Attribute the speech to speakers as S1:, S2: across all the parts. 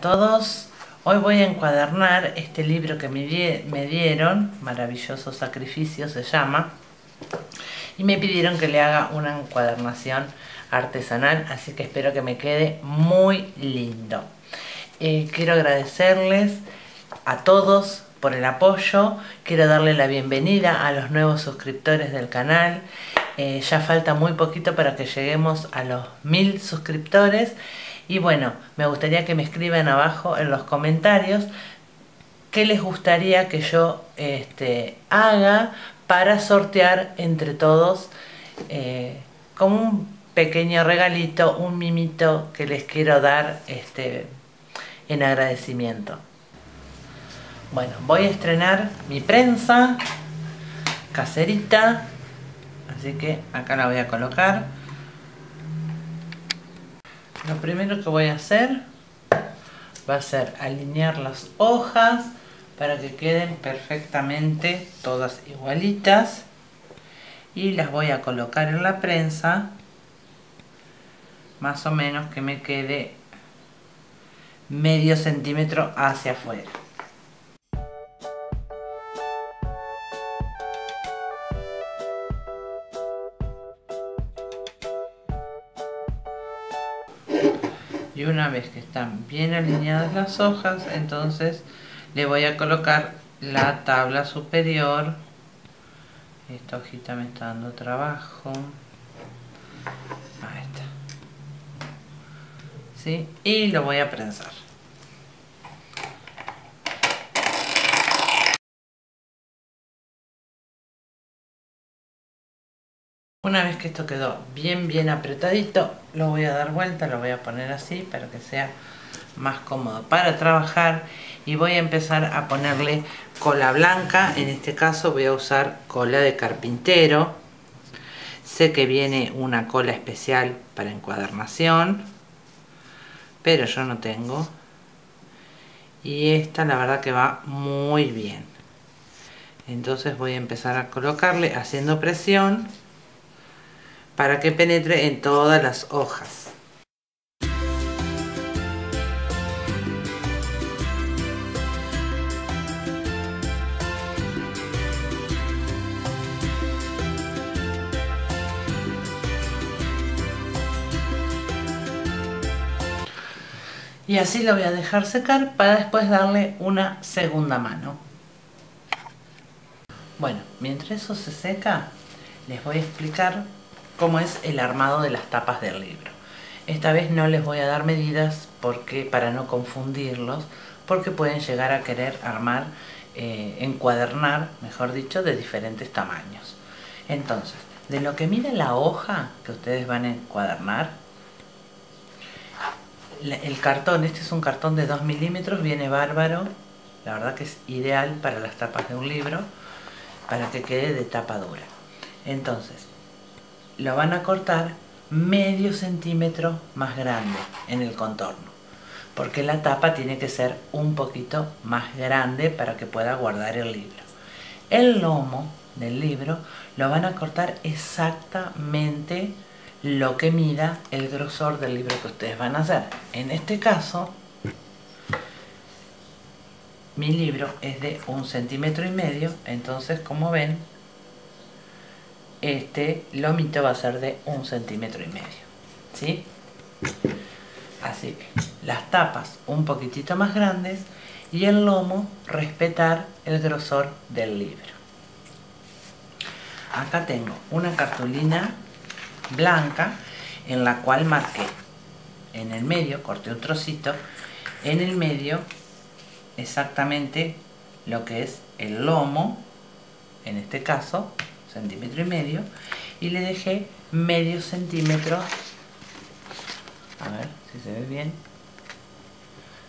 S1: todos. Hoy voy a encuadernar este libro que me, dieron, Maravilloso Sacrificio se llama, y me pidieron que le haga una encuadernación artesanal, así que espero que me quede muy lindo. Eh, quiero agradecerles a todos por el apoyo, quiero darle la bienvenida a los nuevos suscriptores del canal, eh, ya falta muy poquito para que lleguemos a los mil suscriptores y bueno, me gustaría que me escriban abajo en los comentarios qué les gustaría que yo este, haga para sortear entre todos eh, como un pequeño regalito, un mimito que les quiero dar este, en agradecimiento. Bueno, voy a estrenar mi prensa caserita, así que acá la voy a colocar. Lo primero que voy a hacer va a ser alinear las hojas para que queden perfectamente todas igualitas. Y las voy a colocar en la prensa más o menos que me quede medio centímetro hacia afuera una vez que están bien alineadas las hojas entonces le voy a colocar la tabla superior. Esta hojita me está dando trabajo. Ahí está. ¿Sí? y lo voy a prensar Una vez que esto quedó bien bien apretadito, lo voy a dar vuelta, lo voy a poner así para que sea más cómodo para trabajar y voy a empezar a ponerle cola blanca, en este caso voy a usar cola de carpintero, sé que viene una cola especial para encuadernación, pero yo no tengo. Y esta la verdad que va muy bien. Entonces voy a empezar a colocarle haciendo presión para que penetre en todas las hojas. Y así lo voy a dejar secar para después darle una segunda mano. Bueno, mientras eso se seca, les voy a explicar cómo es el armado de las tapas del libro. Esta vez no les voy a dar medidas porque para no confundirlos, porque pueden llegar a querer armar, eh, encuadernar, mejor dicho, de diferentes tamaños. Entonces, de lo que mide la hoja que ustedes van a encuadernar, el cartón, este es un cartón de 2 milímetros, viene bárbaro, la verdad que es ideal para las tapas de un libro, para que quede de tapa dura. Entonces, lo van a cortar medio centímetro más grande en el contorno porque la tapa tiene que ser un poquito más grande para que pueda guardar el libro. El lomo del libro lo van a cortar exactamente lo que mida el grosor del libro que ustedes van a hacer. En este caso mi libro es de un centímetro y medio entonces como ven este lomito va a ser de un centímetro y medio ¿sí? así que las tapas un poquitito más grandes y el lomo respetar el grosor del libro acá tengo una cartulina blanca en la cual marqué en el medio, corté un trocito en el medio exactamente lo que es el lomo en este caso centímetro y medio y le dejé medio centímetro. A ver si se ve bien.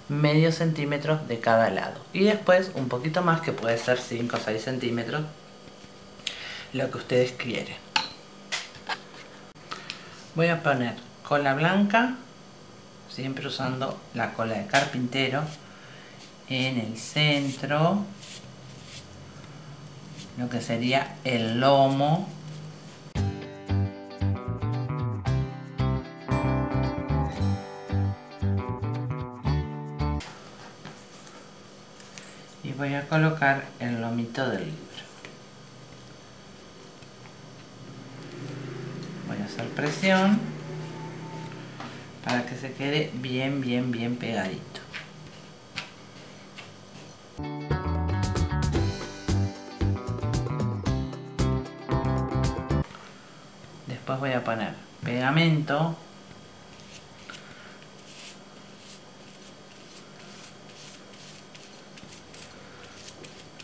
S1: Medio centímetro de cada lado. Y después un poquito más que puede ser 5 o 6 centímetros lo que ustedes quieren. Voy a poner cola blanca siempre usando la cola de carpintero en el centro lo que sería el lomo. Y voy a colocar el lomito del libro. Voy a hacer presión para que se quede bien, bien, bien pegadito. Después voy a poner pegamento.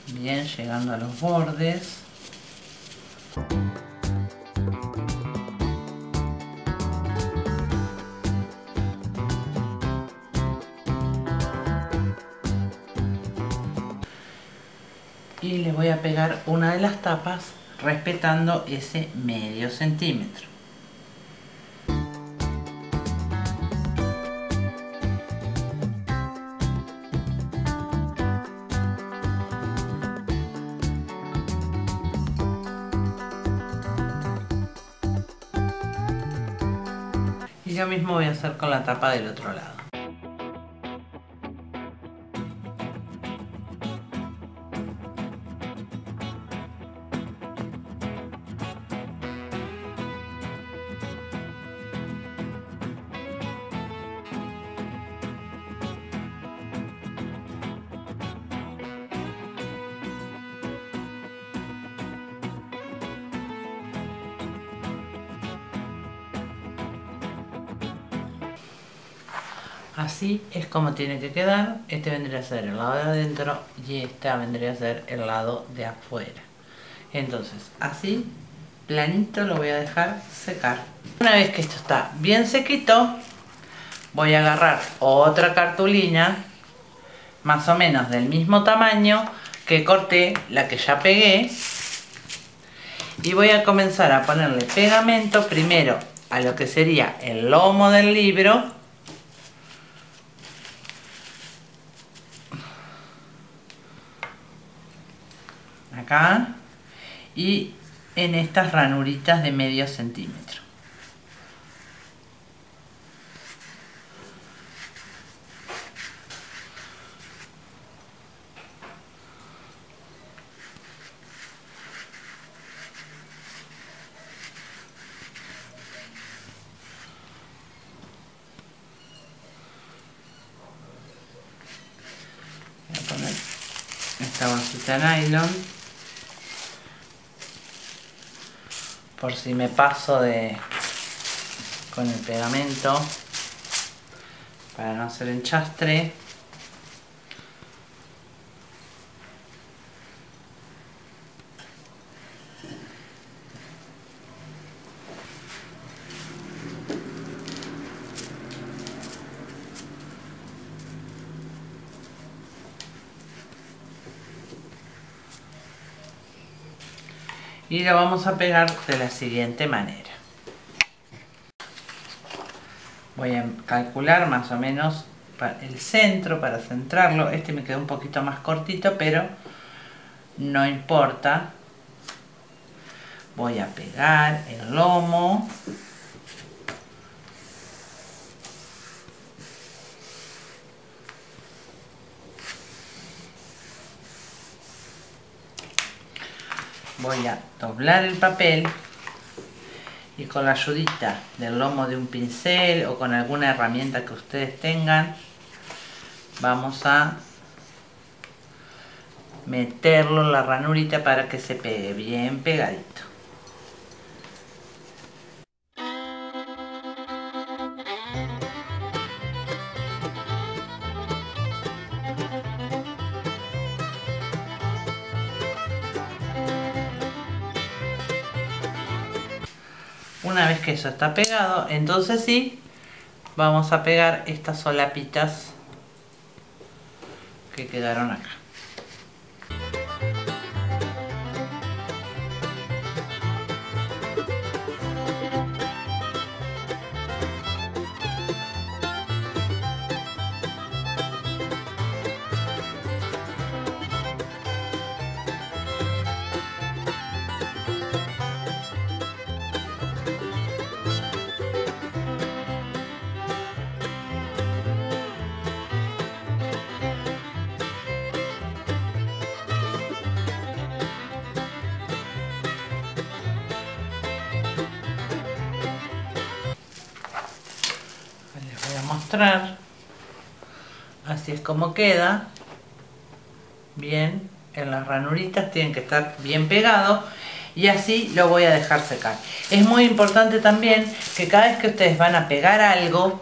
S1: Bien llegando a los bordes. Y le voy a pegar una de las tapas respetando ese medio centímetro. Y yo mismo voy a hacer con la tapa del otro lado como tiene que quedar. Este vendría a ser el lado de adentro y este vendría a ser el lado de afuera. Entonces, así, planito lo voy a dejar secar. Una vez que esto está bien sequito, voy a agarrar otra cartulina, más o menos del mismo tamaño que corté, la que ya pegué. Y voy a comenzar a ponerle pegamento primero a lo que sería el lomo del libro acá y en estas ranuritas de medio centímetro. Voy a poner esta bolsita nylon por si me paso de con el pegamento para no hacer enchastre y lo vamos a pegar de la siguiente manera. Voy a calcular más o menos el centro para centrarlo. Este me quedó un poquito más cortito pero no importa. Voy a pegar el lomo voy a doblar el papel y con la ayudita del lomo de un pincel o con alguna herramienta que ustedes tengan vamos a meterlo en la ranurita para que se pegue bien pegadito eso está pegado, entonces sí, vamos a pegar estas solapitas que quedaron acá. Así es como queda. Bien, en las ranuritas tienen que estar bien pegados y así lo voy a dejar secar. Es muy importante también que cada vez que ustedes van a pegar algo,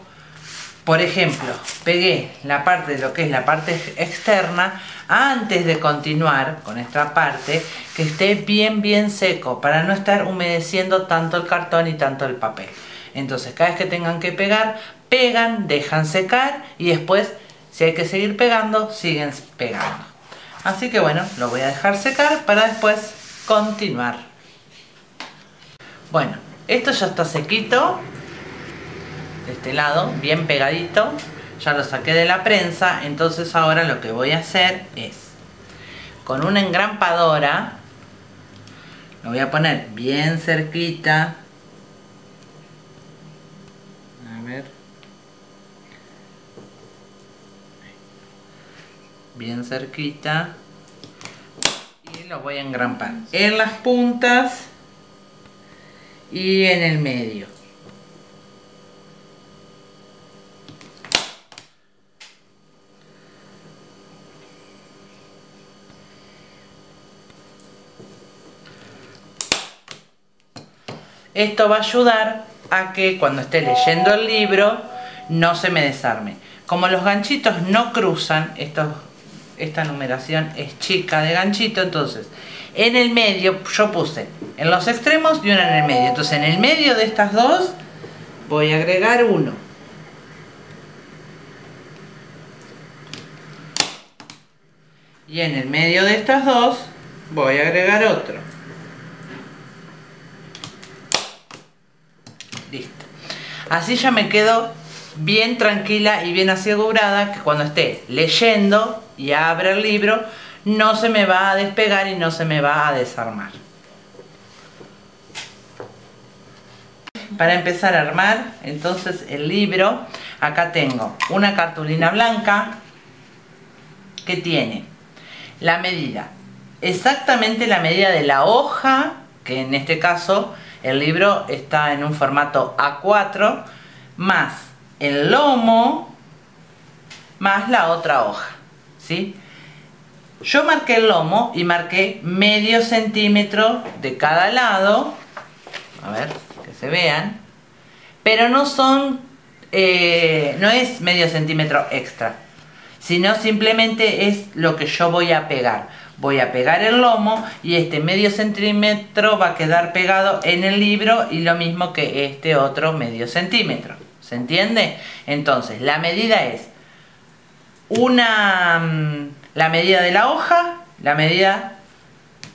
S1: por ejemplo, pegué la parte de lo que es la parte externa, antes de continuar con esta parte, que esté bien bien seco para no estar humedeciendo tanto el cartón y tanto el papel. Entonces cada vez que tengan que pegar, pegan, dejan secar y después si hay que seguir pegando, siguen pegando. Así que bueno, lo voy a dejar secar para después continuar. Bueno, esto ya está sequito, de este lado, bien pegadito ya lo saqué de la prensa, entonces ahora lo que voy a hacer es, con una engrampadora, lo voy a poner bien cerquita, a ver, bien cerquita, y lo voy a engrampar en las puntas y en el medio. Esto va a ayudar a que cuando esté leyendo el libro no se me desarme. Como los ganchitos no cruzan, esta numeración es chica de ganchito, entonces en el medio yo puse en los extremos y una en el medio. Entonces en el medio de estas dos voy a agregar uno. Y en el medio de estas dos voy a agregar otro. Listo. Así ya me quedo bien tranquila y bien asegurada que cuando esté leyendo y abra el libro no se me va a despegar y no se me va a desarmar. Para empezar a armar entonces el libro, acá tengo una cartulina blanca que tiene la medida, exactamente la medida de la hoja, que en este caso el libro está en un formato A4 más el lomo más la otra hoja. ¿sí? Yo marqué el lomo y marqué medio centímetro de cada lado. A ver, que se vean. Pero no son, eh, no es medio centímetro extra. Sino simplemente es lo que yo voy a pegar voy a pegar el lomo y este medio centímetro va a quedar pegado en el libro y lo mismo que este otro medio centímetro. ¿Se entiende? Entonces, la medida es una mm, la medida de la hoja, la medida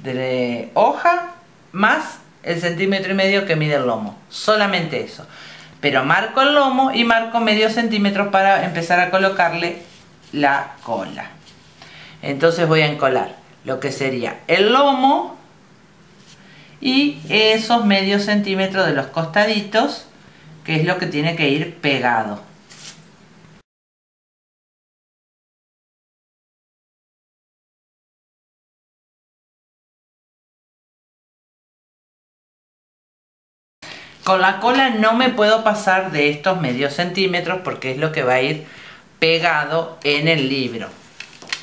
S1: de la hoja más el centímetro y medio que mide el lomo. Solamente eso. Pero marco el lomo y marco medio centímetro para empezar a colocarle la cola. Entonces voy a encolar lo que sería el lomo y esos medios centímetros de los costaditos que es lo que tiene que ir pegado Con la cola no me puedo pasar de estos medios centímetros porque es lo que va a ir pegado en el libro.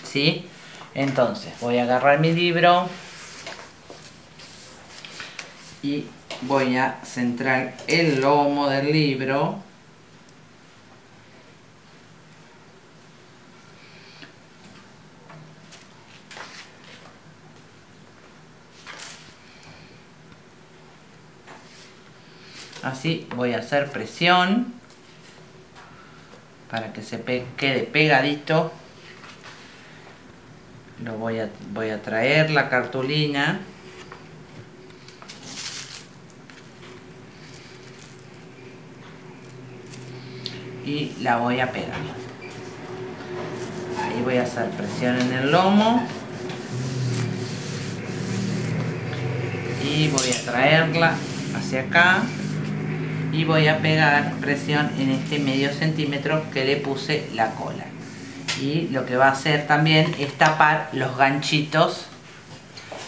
S1: ¿Sí? Entonces, voy a agarrar mi libro y voy a centrar el lomo del libro. Así voy a hacer presión para que se quede pegadito. Lo voy a, voy a traer la cartulina y la voy a pegar. Ahí voy a hacer presión en el lomo. Y voy a traerla hacia acá. Y voy a pegar presión en este medio centímetro que le puse la cola. Y lo que va a hacer también es tapar los ganchitos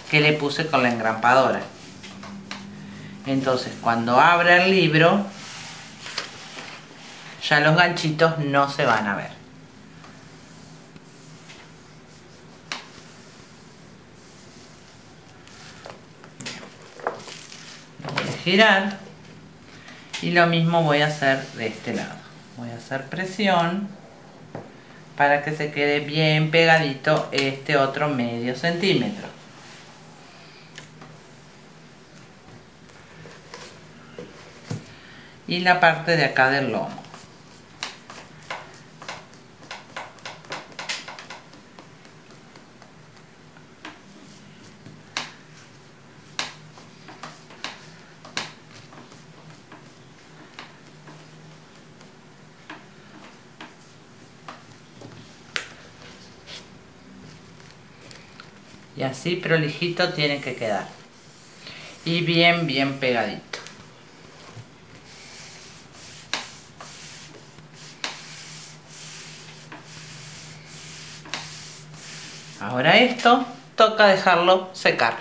S1: que le puse con la engrampadora entonces cuando abra el libro ya los ganchitos no se van a ver. voy a girar y lo mismo voy a hacer de este lado. Voy a hacer presión para que se quede bien pegadito este otro medio centímetro. Y la parte de acá del lomo. Así prolijito tiene que quedar. Y bien bien pegadito. Ahora esto toca dejarlo secar.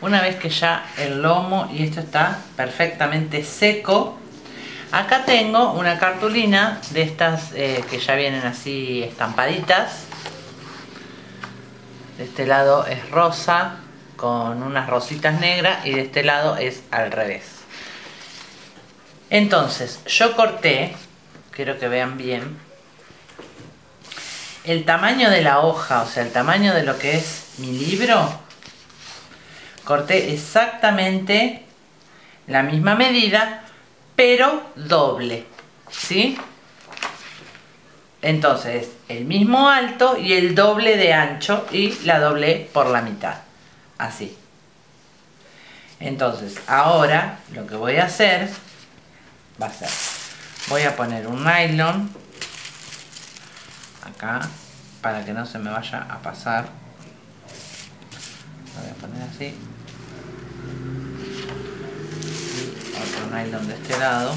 S1: Una vez que ya el lomo y esto está perfectamente seco acá tengo una cartulina de estas eh, que ya vienen así estampaditas de este lado es rosa con unas rositas negras y de este lado es al revés. Entonces, yo corté, quiero que vean bien, el tamaño de la hoja, o sea, el tamaño de lo que es mi libro, corté exactamente la misma medida, pero doble, ¿sí? Entonces, el mismo alto y el doble de ancho y la doble por la mitad. Así. Entonces, ahora lo que voy a hacer va a ser, voy a poner un nylon acá para que no se me vaya a pasar. Lo voy a poner así. Otro nylon de este lado.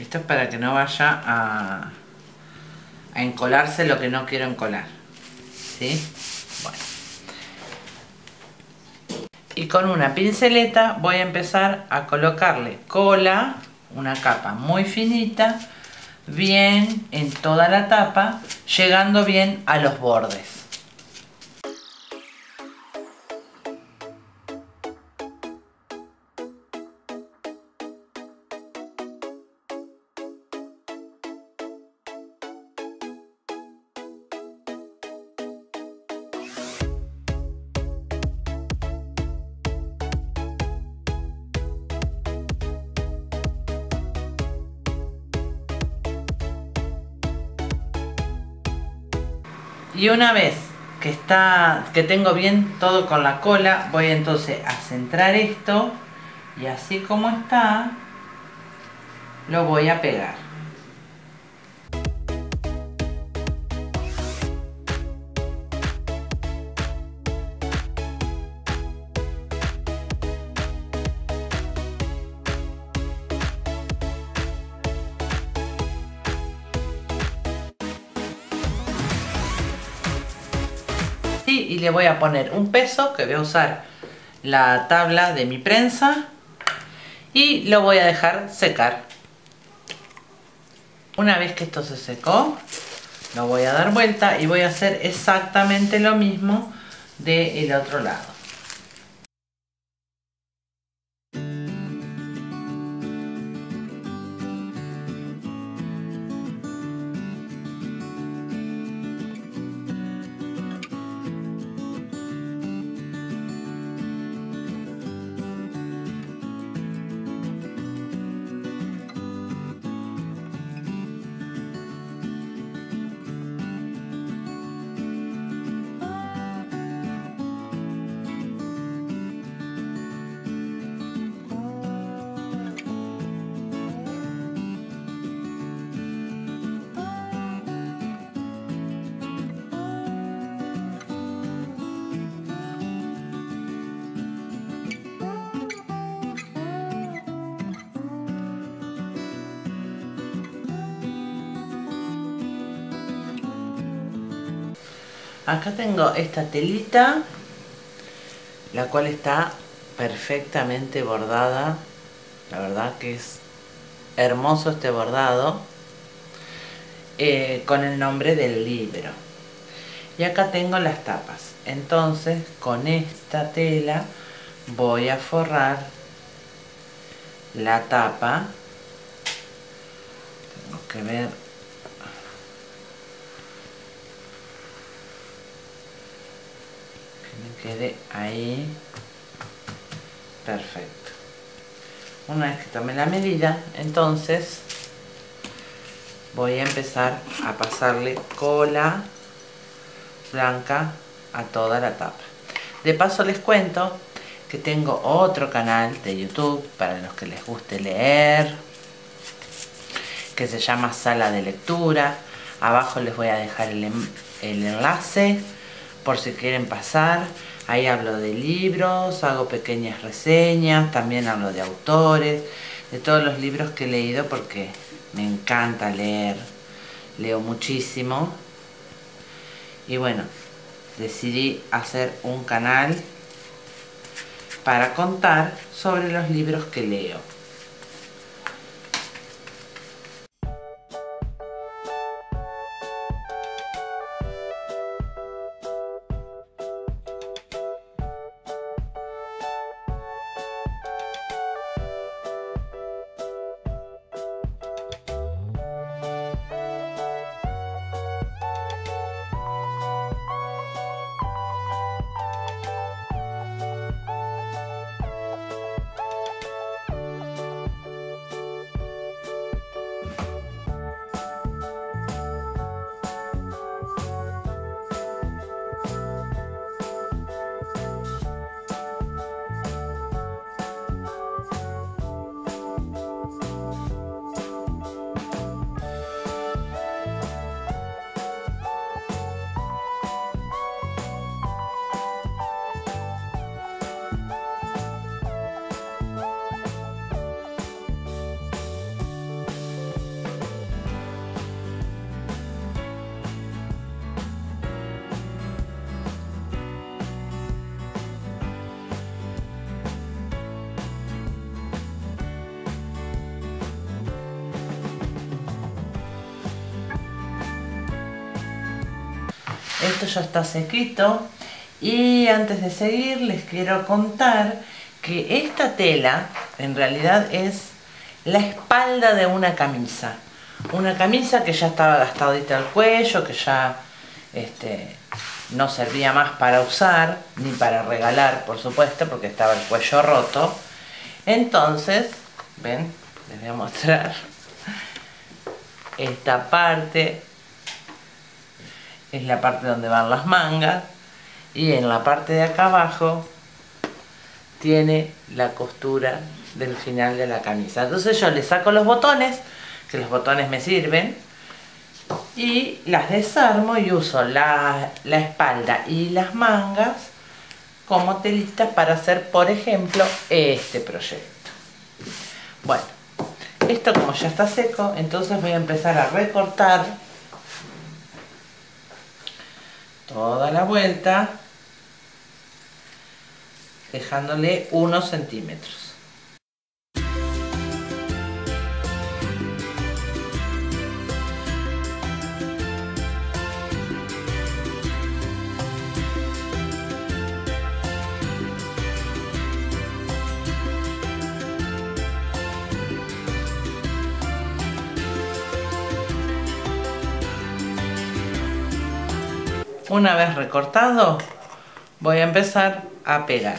S1: Esto es para que no vaya a, encolarse lo que no quiero encolar. ¿Sí? Bueno. Y con una pinceleta voy a empezar a colocarle cola, una capa muy finita, bien en toda la tapa, llegando bien a los bordes. Y una vez que está que tengo bien todo con la cola voy entonces a centrar esto y así como está lo voy a pegar y le voy a poner un peso que voy a usar la tabla de mi prensa y lo voy a dejar secar. Una vez que esto se secó lo voy a dar vuelta y voy a hacer exactamente lo mismo del otro lado acá tengo esta telita la cual está perfectamente bordada La verdad que es hermoso este bordado eh, con el nombre del libro. Y acá tengo las tapas. Entonces con esta tela voy a forrar la tapa. Tengo que ver que me quede ahí. Perfecto. Una vez que tome la medida entonces voy a empezar a pasarle cola blanca a toda la tapa. De paso les cuento que tengo otro canal de youtube para los que les guste leer que se llama sala de lectura. Abajo les voy a dejar el, el enlace por si quieren pasar Ahí hablo de libros, hago pequeñas reseñas, también hablo de autores, de todos los libros que he leído porque me encanta leer, leo muchísimo. Y bueno, decidí hacer un canal para contar sobre los libros que leo. Esto ya está sequito y antes de seguir les quiero contar que esta tela en realidad es la espalda de una camisa. Una camisa que ya estaba gastadita el cuello que ya este, no servía más para usar ni para regalar por supuesto porque estaba el cuello roto. Entonces ven les voy a mostrar esta parte es la parte donde van las mangas. Y en la parte de acá abajo tiene la costura del final de la camisa. Entonces yo le saco los botones que los botones me sirven y las desarmo y uso la, la espalda y las mangas como telitas para hacer por ejemplo este proyecto. Bueno esto como ya está seco entonces voy a empezar a recortar toda la vuelta dejándole unos centímetros Una vez recortado, voy a empezar a pegar.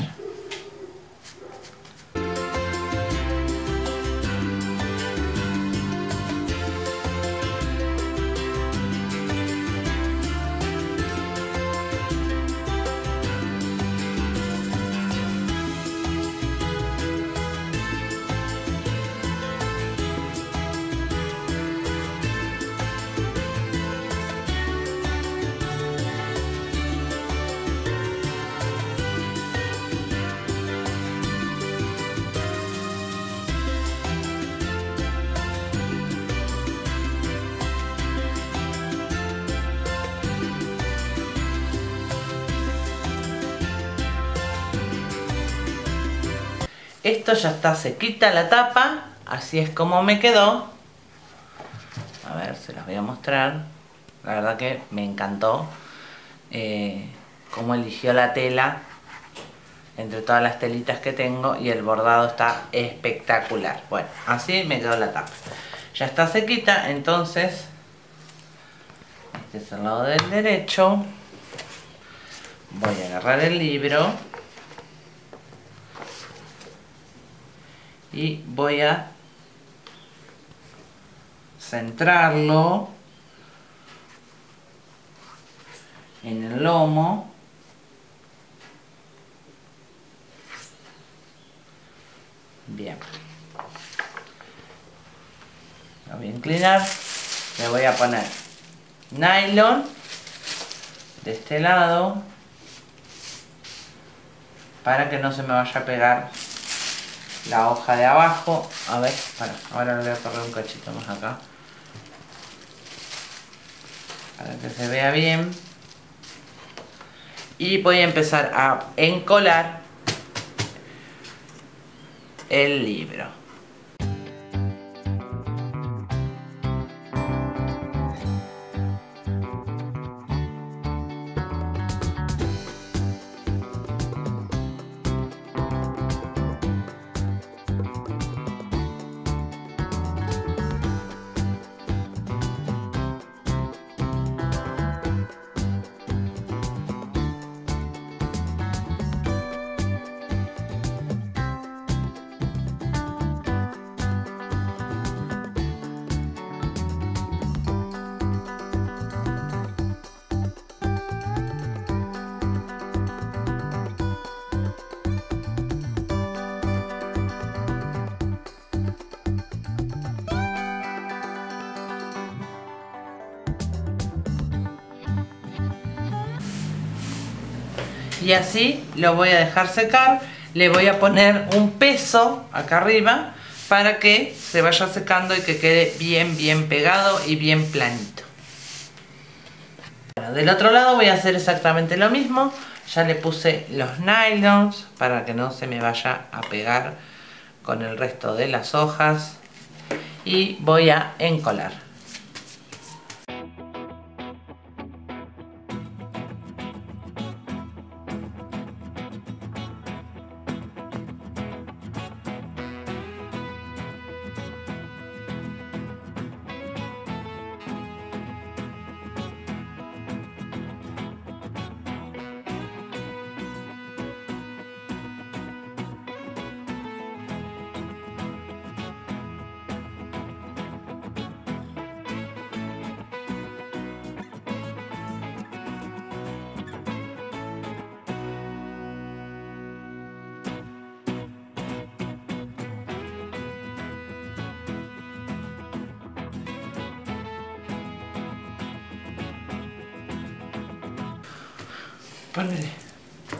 S1: Esto ya está sequita la tapa, así es como me quedó. A ver, se las voy a mostrar. La verdad que me encantó eh, cómo eligió la tela entre todas las telitas que tengo y el bordado está espectacular. Bueno, así me quedó la tapa. Ya está sequita, entonces este es el lado del derecho. Voy a agarrar el libro y voy a centrarlo en el lomo. Bien. Lo voy a inclinar. Le voy a poner nylon de este lado para que no se me vaya a pegar la hoja de abajo. A ver, para, ahora le voy a correr un cachito más acá. Para que se vea bien. Y voy a empezar a encolar el libro y así lo voy a dejar secar. Le voy a poner un peso acá arriba para que se vaya secando y que quede bien bien pegado y bien planito. Del otro lado voy a hacer exactamente lo mismo. Ya le puse los nylons para que no se me vaya a pegar con el resto de las hojas. Y voy a encolar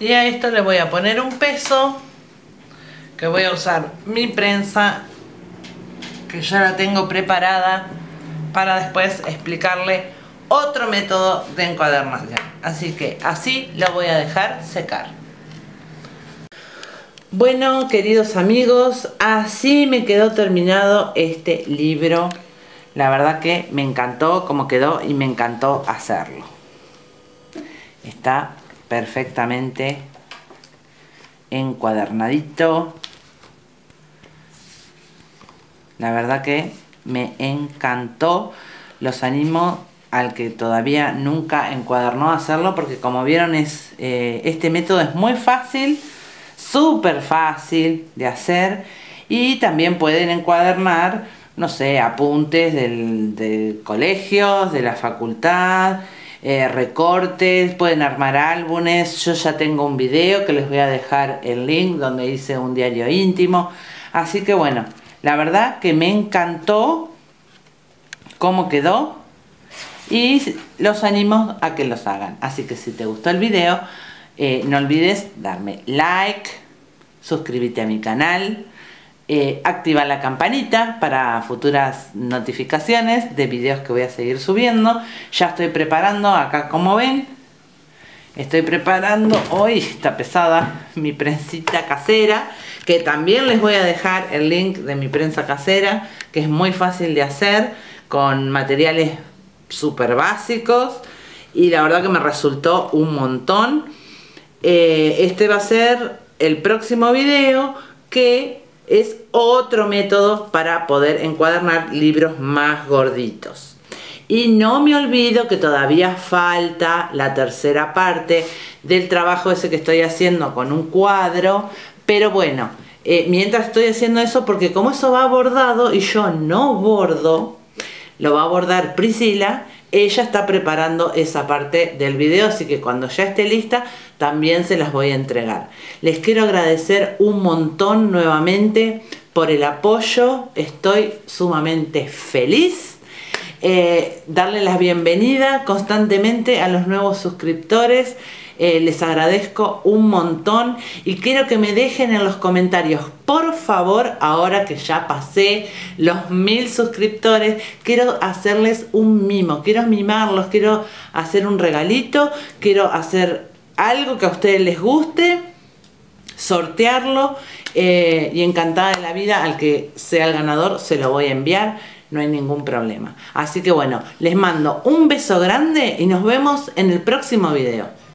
S1: Y a esto le voy a poner un peso. Que voy a usar mi prensa. Que ya la tengo preparada. Para después explicarle otro método de encuadernación. Así que así lo voy a dejar secar. Bueno, queridos amigos, así me quedó terminado este libro. La verdad que me encantó cómo quedó y me encantó hacerlo. Está perfectamente encuadernadito. La verdad que me encantó. Los animo al que todavía nunca encuadernó a hacerlo porque como vieron es eh, este método es muy fácil, súper fácil de hacer y también pueden encuadernar, no sé, apuntes del, del colegio, de la facultad, eh, recortes, pueden armar álbumes. Yo ya tengo un video que les voy a dejar el link donde hice un diario íntimo. Así que bueno, la verdad que me encantó cómo quedó y los animo a que los hagan. Así que si te gustó el video, eh, no olvides darme like, suscríbete a mi canal, eh, activa la campanita para futuras notificaciones de videos que voy a seguir subiendo. Ya estoy preparando, acá como ven, estoy preparando, hoy está pesada, mi prensita casera, que también les voy a dejar el link de mi prensa casera, que es muy fácil de hacer, con materiales súper básicos, y la verdad que me resultó un montón. Eh, este va a ser el próximo video, que es otro método para poder encuadernar libros más gorditos. Y no me olvido que todavía falta la tercera parte del trabajo ese que estoy haciendo con un cuadro. Pero bueno, eh, mientras estoy haciendo eso, porque como eso va bordado y yo no bordo, lo va a bordar Priscila, ella está preparando esa parte del video, así que cuando ya esté lista también se las voy a entregar. Les quiero agradecer un montón nuevamente por el apoyo, estoy sumamente feliz. Eh, darle la bienvenida constantemente a los nuevos suscriptores. Eh, les agradezco un montón y quiero que me dejen en los comentarios, por favor, ahora que ya pasé los mil suscriptores, quiero hacerles un mimo, quiero mimarlos, quiero hacer un regalito, quiero hacer algo que a ustedes les guste, sortearlo eh, y encantada de la vida al que sea el ganador se lo voy a enviar, no hay ningún problema. Así que bueno, les mando un beso grande y nos vemos en el próximo video.